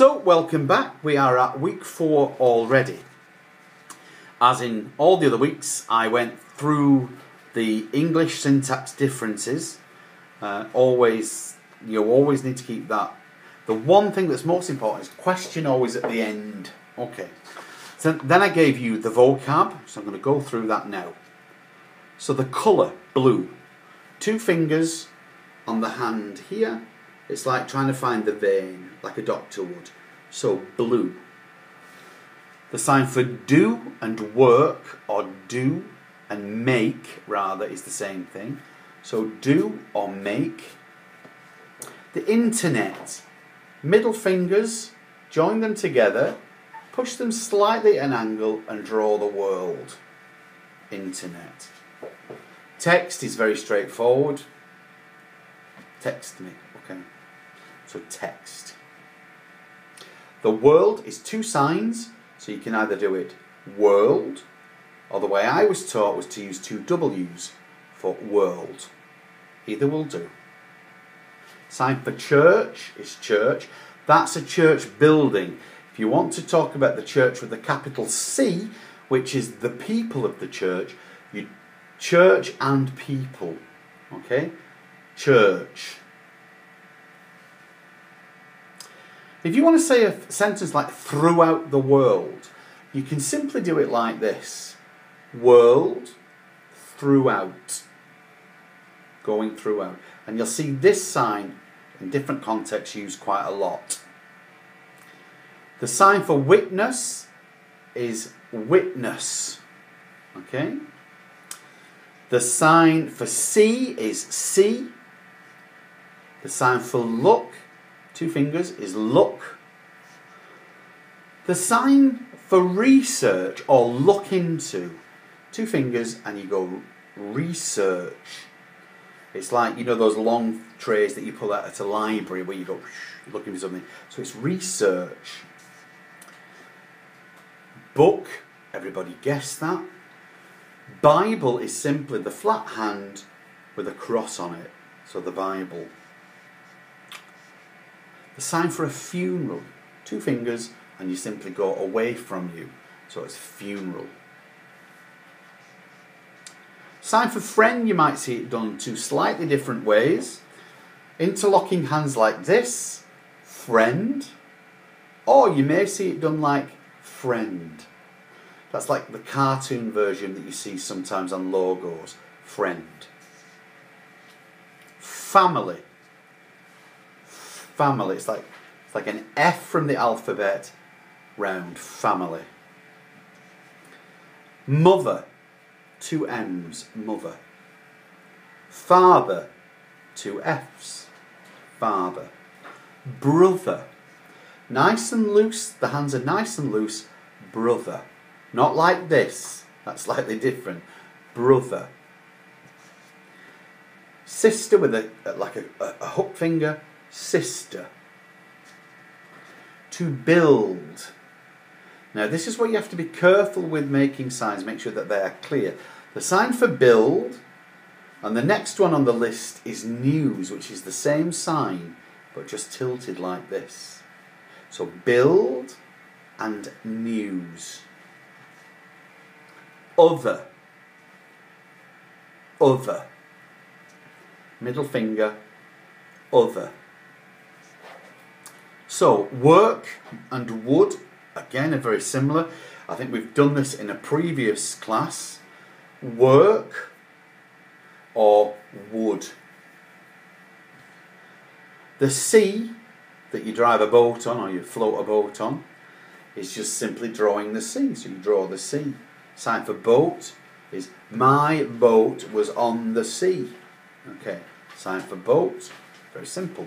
So, welcome back. We are at week four already. As in all the other weeks, I went through the English syntax differences. Uh, always, you always need to keep that. The one thing that's most important is question always at the end. Okay. So then I gave you the vocab, so I'm going to go through that now. So the colour, blue. Two fingers on the hand here. It's like trying to find the vein, like a doctor would. So blue. The sign for do and work, or do and make, rather, is the same thing. So do or make. The internet. Middle fingers, join them together, push them slightly at an angle, and draw the world. Internet. Text is very straightforward. Text me, okay? So text. The world is two signs, so you can either do it world, or the way I was taught was to use two W's for world. Either will do. Sign for church is church. That's a church building. If you want to talk about the church with a capital C, which is the people of the church, you church and people. Okay? Church. If you want to say a sentence like throughout the world, you can simply do it like this world throughout. Going throughout. And you'll see this sign in different contexts used quite a lot. The sign for witness is witness. Okay? The sign for see is see. The sign for look two fingers, is look. The sign for research or look into, two fingers, and you go research. It's like, you know, those long trays that you pull out at a library where you go looking for something. So it's research. Book, everybody guessed that. Bible is simply the flat hand with a cross on it. So the Bible. The sign for a funeral. Two fingers and you simply go away from you. So it's funeral. Sign for friend, you might see it done two slightly different ways. Interlocking hands like this, friend. Or you may see it done like friend. That's like the cartoon version that you see sometimes on logos. Friend. Family family. It's like it's like an F from the alphabet round family. Mother, two M's, mother. Father, two F's, father. Brother, nice and loose, the hands are nice and loose, brother. Not like this, that's slightly different. Brother. Sister with a like a, a hook finger, sister. To build. Now, this is where you have to be careful with making signs, make sure that they are clear. The sign for build, and the next one on the list is news, which is the same sign but just tilted like this. So, build and news. Other. Other. Middle finger, other. So, work and wood, again, are very similar. I think we've done this in a previous class. Work or wood. The sea that you drive a boat on or you float a boat on is just simply drawing the sea. So you draw the sea. Sign for boat is my boat was on the sea. Okay, sign for boat, very simple.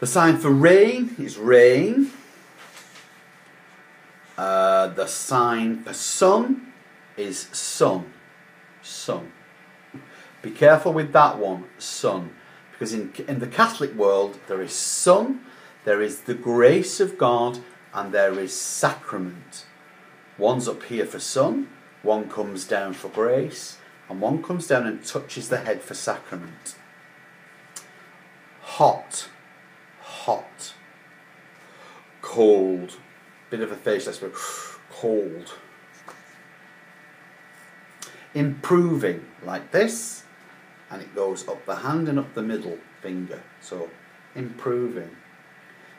The sign for rain is rain. Uh, the sign for sun is sun. Sun. Be careful with that one, sun. Because in, in the Catholic world, there is sun, there is the grace of God, and there is sacrament. One's up here for sun, one comes down for grace, and one comes down and touches the head for sacrament. Hot hot. cold. Bit of a faceless, but cold. Improving like this, and it goes up the hand and up the middle finger. So improving.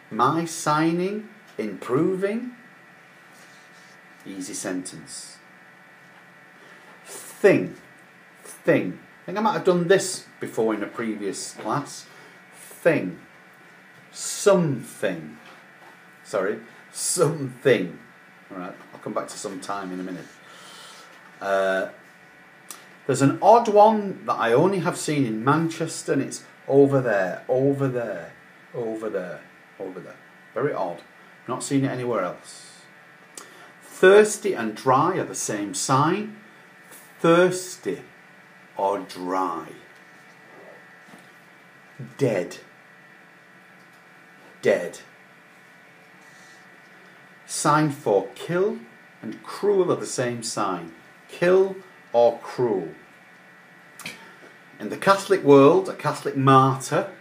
My signing, improving. Easy sentence. Thing, thing. I think I might have done this before in a previous class. Thing, something. Sorry, something. All right, I'll come back to some time in a minute. Uh, there's an odd one that I only have seen in Manchester, and it's over there, over there, over there, over there. Very odd. Not seen it anywhere else. Thirsty and dry are the same sign. Thirsty or dry. Dead. Dead. Sign for kill and cruel are the same sign. Kill or cruel. In the Catholic world, a Catholic martyr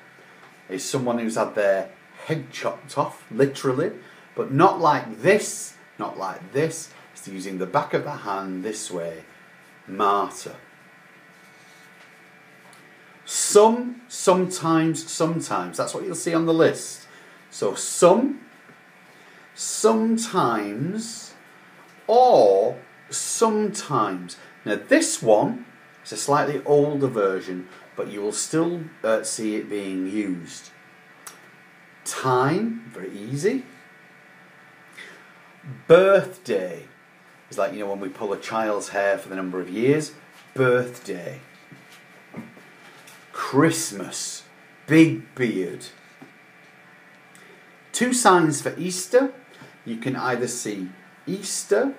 is someone who's had their head chopped off, literally, but not like this, not like this. It's using the back of the hand this way. Martyr. Some, sometimes, sometimes. That's what you'll see on the list. So some, sometimes, or sometimes. Now this one is a slightly older version, but you will still uh, see it being used. Time, very easy. Birthday is like, you know, when we pull a child's hair for the number of years. Birthday. Christmas. Big beard. Two signs for Easter. You can either see Easter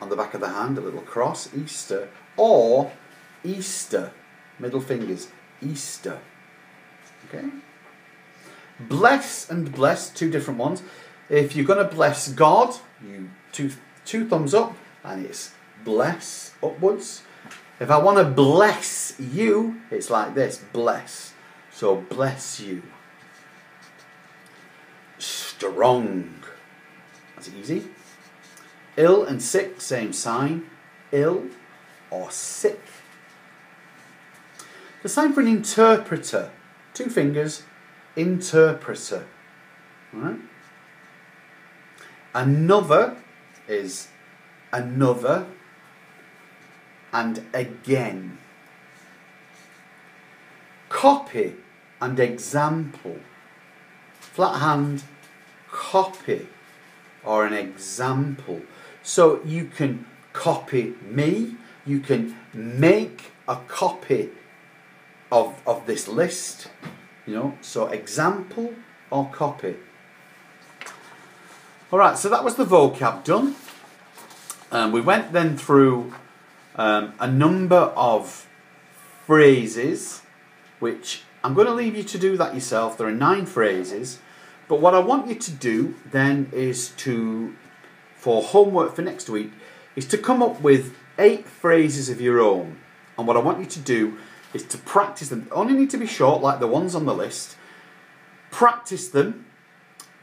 on the back of the hand, a little cross, Easter, or Easter, middle fingers, Easter. Okay? Bless and bless, two different ones. If you're going to bless God, you two two thumbs up, and it's bless upwards. If I want to bless you, it's like this, bless. So bless you. Strong. That's easy. Ill and sick, same sign. Ill or sick. The sign for an interpreter. Two fingers, interpreter. Right? Another is another and again. Copy and example. Flat hand, copy or an example. So you can copy me, you can make a copy of, of this list, you know, so example or copy. All right, so that was the vocab done. Um, we went then through um, a number of phrases, which I'm going to leave you to do that yourself. There are nine phrases, but what I want you to do then is to, for homework for next week, is to come up with eight phrases of your own. And what I want you to do is to practice them. They only need to be short, like the ones on the list. Practice them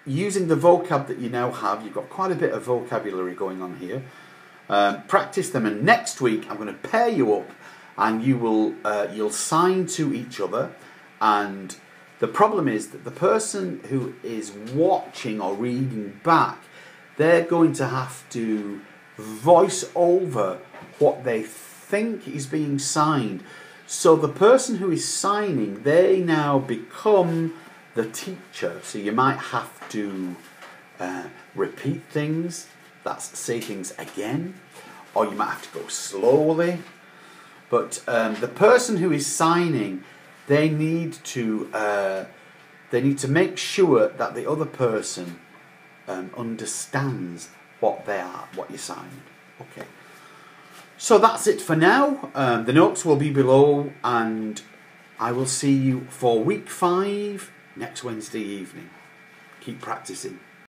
using the vocab that you now have. You've got quite a bit of vocabulary going on here. Um, practice them, and next week I'm going to pair you up, and you will uh, you'll sign to each other. And the problem is that the person who is watching or reading back, they're going to have to voice over what they think is being signed. So the person who is signing, they now become the teacher. So you might have to uh, repeat things, that's say things again, or you might have to go slowly. But um, the person who is signing, they need to uh, they need to make sure that the other person um, understands what they are, what you signed. Okay. So that's it for now. Um, the notes will be below, and I will see you for week five next Wednesday evening. Keep practicing.